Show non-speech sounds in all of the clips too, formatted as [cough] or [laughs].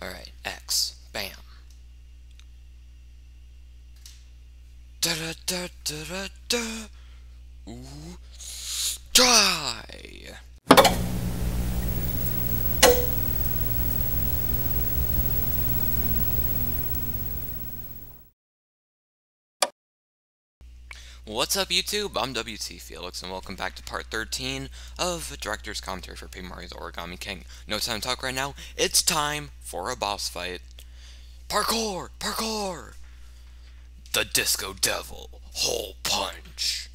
Alright, X. Bam. Da da da da da da. Ooh. Try! What's up YouTube? I'm WTFelix and welcome back to part 13 of Director's Commentary for Paper Mario The Origami King. No time to talk right now, it's time for a boss fight. Parkour! Parkour! The Disco Devil, Hole Punch.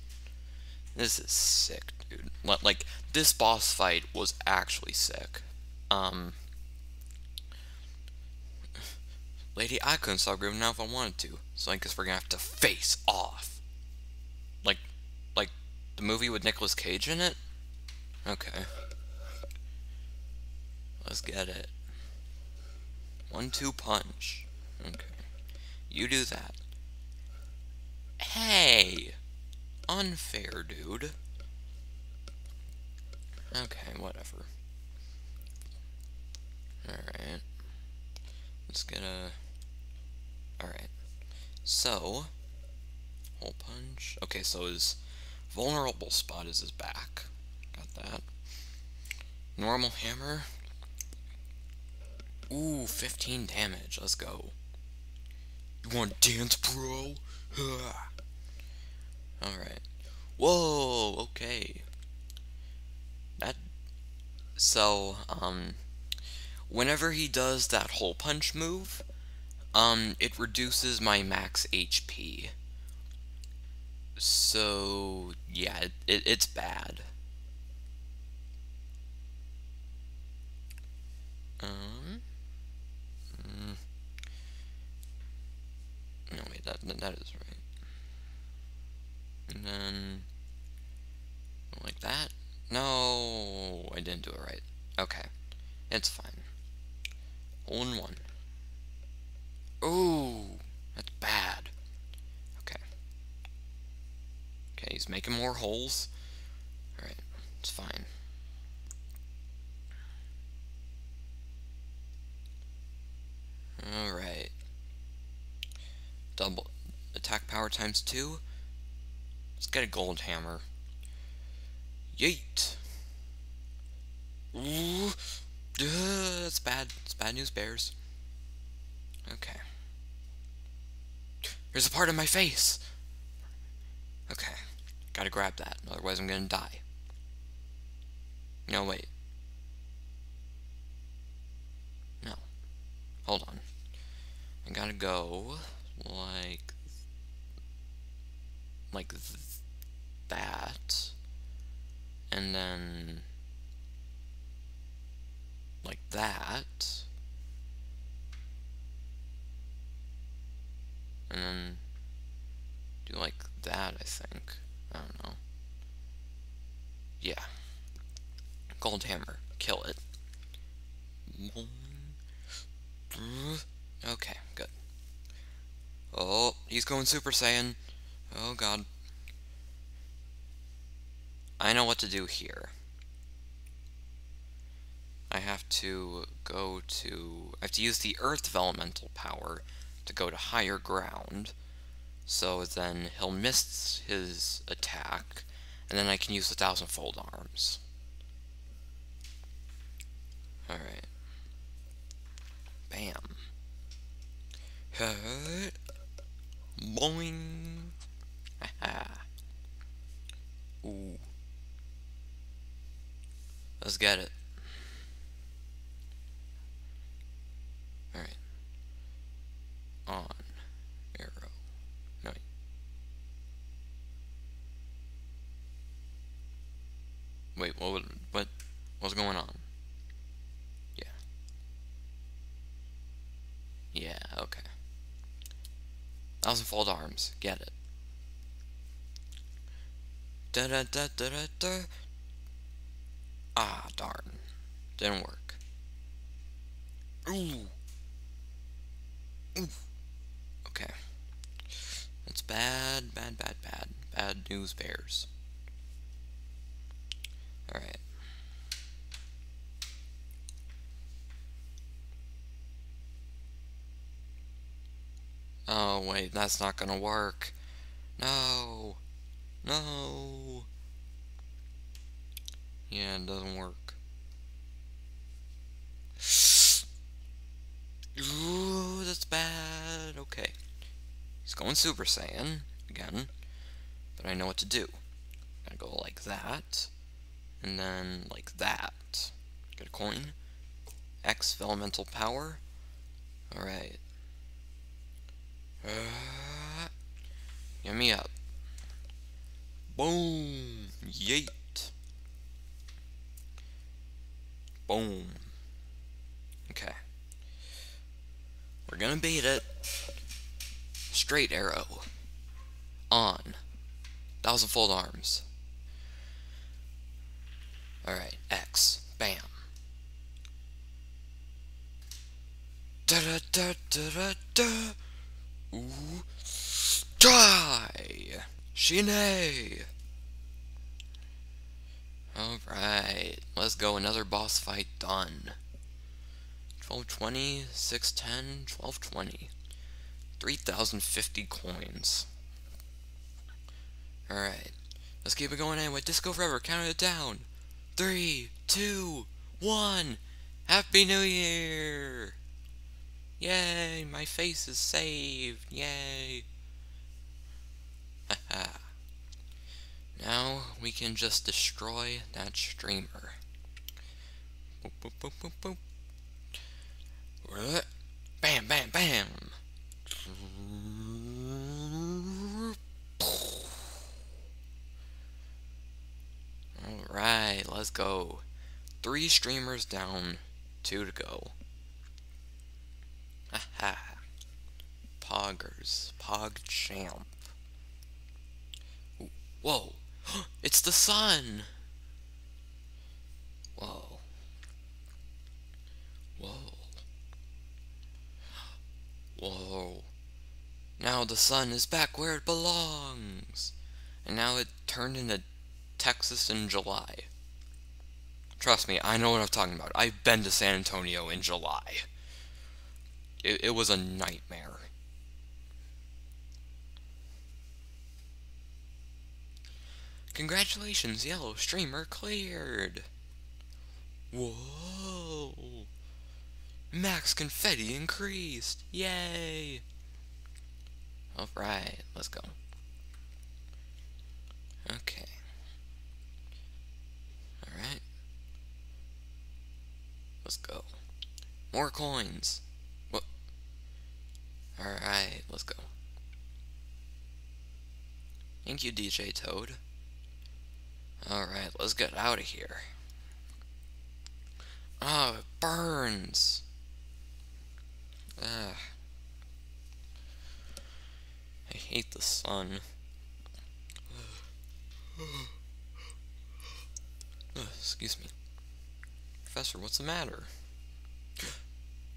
This is sick, dude. Like, this boss fight was actually sick. Um... [sighs] Lady, I couldn't stop gripping now if I wanted to, so I guess we're gonna have to face off. The movie with Nicolas Cage in it? Okay. Let's get it. One, two, punch. Okay. You do that. Hey! Unfair, dude. Okay, whatever. Alright. Let's get a... Alright. So, Hole punch. Okay, so his vulnerable spot is his back. Got that. Normal hammer. Ooh, 15 damage. Let's go. You want dance, bro? [sighs] Alright. Whoa, okay. That... So, um... Whenever he does that hole punch move, um, it reduces my max HP. So, yeah, it, it, it's bad. Um, mm, no, wait, that, that is right. And then, like that? No, I didn't do it right. Okay, it's fine. Hole in one. Ooh, that's bad. Okay, he's making more holes. Alright, it's fine. Alright. Double attack power times two. Let's get a gold hammer. Yeet! Ooh, uh, that's bad. It's bad news, bears. Okay. There's a part of my face! Gotta grab that, otherwise I'm gonna die. No, wait. No. Hold on. I gotta go like like th that and then like that and then do like that I think I don't know. Yeah. Gold hammer. Kill it. Okay, good. Oh, he's going Super Saiyan. Oh, God. I know what to do here. I have to go to... I have to use the Earth Developmental Power to go to higher ground. So then he'll miss his attack, and then I can use the thousand-fold arms. Alright. Bam. Boing. Ooh. Let's get it. Alright. On. Wait, what, what, what's going on? Yeah. Yeah, okay. Thousand fold arms, get it. Da da da da da da. Ah, darn. Didn't work. Ooh. Ooh. Okay. That's bad, bad, bad, bad. Bad news bears. Alright. Oh, wait, that's not gonna work. No. No. Yeah, it doesn't work. Ooh, that's bad. Okay. He's going Super Saiyan again. But I know what to do. Gotta go like that. And then like that. Get a coin. X elemental power. Alright. Uh, me up. Boom! Yeet! Boom. Okay. We're gonna beat it. Straight arrow. On. Thousand fold arms. Alright, X. Bam. Da da da da da da. Try! Shine! Alright, let's go. Another boss fight done. 1220, 610, 1220. 3050 coins. Alright, let's keep it going anyway. Disco Forever, count it down. Three, two, one. Happy New Year! Yay, my face is saved. Yay. [laughs] Now we can just destroy that streamer. Boop, boop, boop, boop, boop. Bam, bam, bam. Alright, let's go. Three streamers down, two to go. Pog Champ. Whoa. [gasps] it's the sun! Whoa. Whoa. Whoa. Now the sun is back where it belongs. And now it turned into Texas in July. Trust me, I know what I'm talking about. I've been to San Antonio in July. It, it was a nightmare. Congratulations, yellow streamer cleared. Whoa. Max confetti increased. Yay. Alright, let's go. Okay. Alright. Let's go. More coins. What? Alright, let's go. Thank you, DJ Toad. Alright, let's get out of here. Oh, it burns. Ugh. I hate the sun. excuse me. Professor, what's the matter?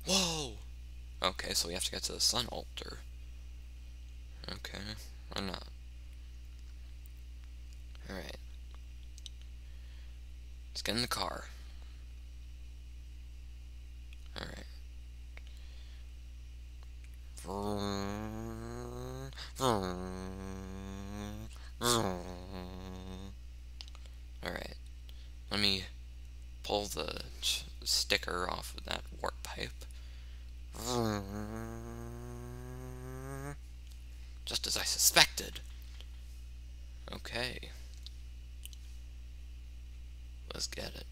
Whoa! Okay, so we have to get to the sun altar. Okay, or not. Alright. Let's get in the car. Alright. Alright. Let me pull the sticker off of that warp pipe. Just as I suspected. Okay. Let's get it.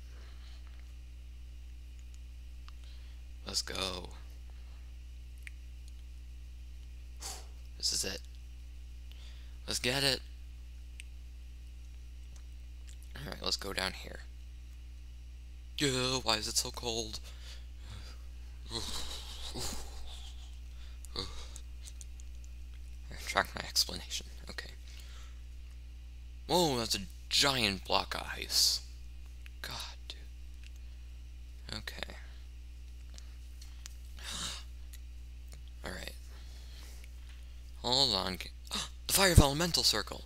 Let's go. This is it. Let's get it. Alright, let's go down here. Yeah, why is it so cold? Retract my explanation. Okay. Whoa, that's a giant block of ice. God, dude. Okay. Alright. Hold on. the fire of elemental circle.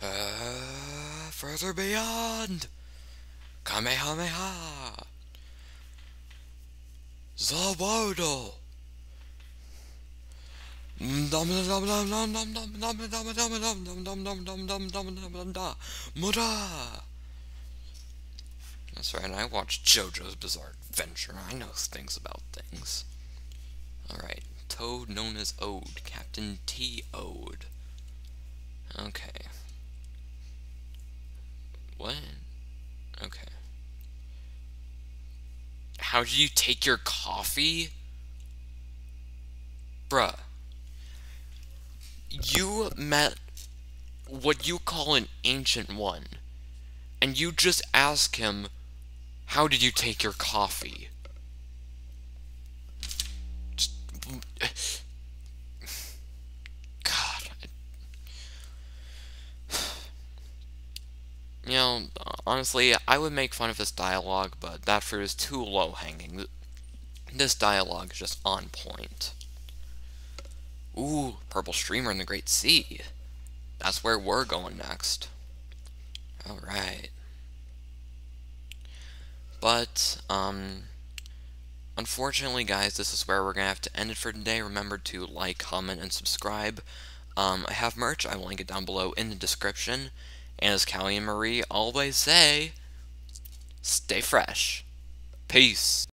Uh, further beyond. Kamehameha. Za Warudo! That's right, I watched JoJo's Bizarre Adventure. I know things about things. Alright, Toad known as Ode, Captain T. Ode. Okay. What? Okay. How do you take your coffee? Bruh. You met what you call an ancient one, and you just ask him, How did you take your coffee? God. You know, honestly, I would make fun of this dialogue, but that fruit is too low-hanging. This dialogue is just on point. Ooh, purple streamer in the Great Sea. That's where we're going next. Alright. But, um, unfortunately, guys, this is where we're going to have to end it for today. Remember to like, comment, and subscribe. Um, I have merch. I will link it down below in the description. And as Callie and Marie always say, stay fresh. Peace.